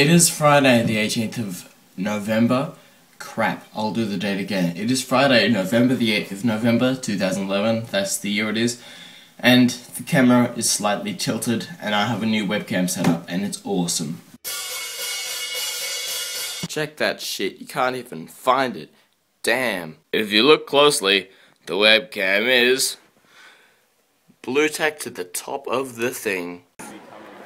It is Friday, the 18th of November. Crap, I'll do the date again. It is Friday, November the 8th of November 2011. That's the year it is. And the camera is slightly tilted, and I have a new webcam set up, and it's awesome. Check that shit, you can't even find it. Damn. If you look closely, the webcam is Blu-Tack to the top of the thing.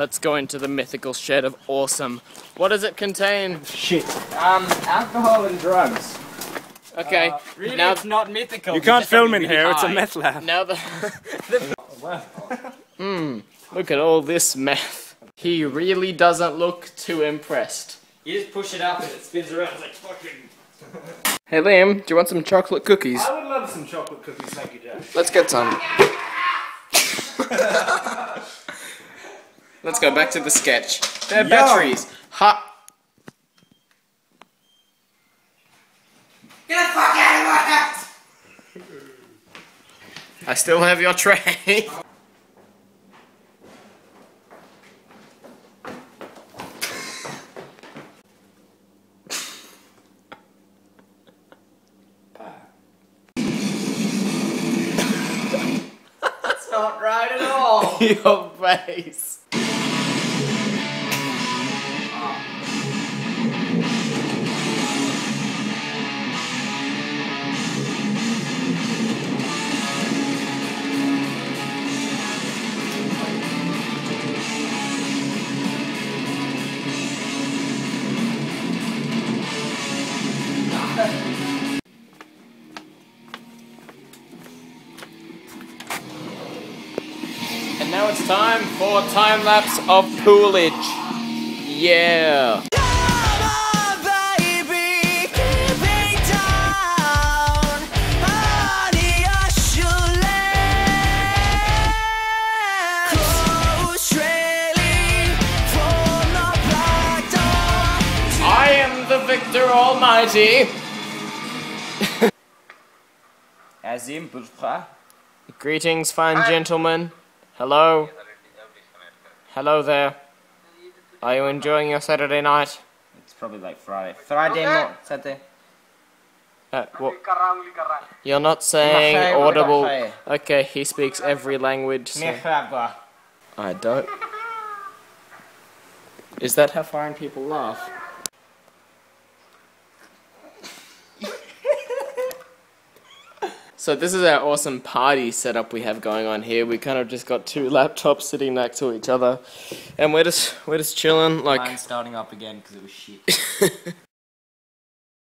Let's go into the mythical shed of awesome. What does it contain? Shit. Um, alcohol and drugs. Okay, Really, now it's not mythical. You can't film in here, it's a meth lab. now the. Hmm. look at all this meth. He really doesn't look too impressed. You just push it up and it spins around like fucking. Hey Liam, do you want some chocolate cookies? I would love some chocolate cookies, thank you, Josh. Let's get some. Let's go back to the sketch. They're batteries. Hot. Get the fuck out of my house! I still have your tray. That's not right at all. your face. Now it's time for time lapse of Poolage. Yeah. I am the victor almighty. Azim. Greetings, fine gentlemen. Hello. Hello there. Are you enjoying your Saturday night? It's probably like Friday. Friday mo Saturday. Uh, what? You're not saying audible. Okay, he speaks every language. so- I don't. Is that how foreign people laugh? So this is our awesome party setup we have going on here. We kind of just got two laptops sitting next to each other, and we're just we're just chilling like Mine's starting up again because it was shit.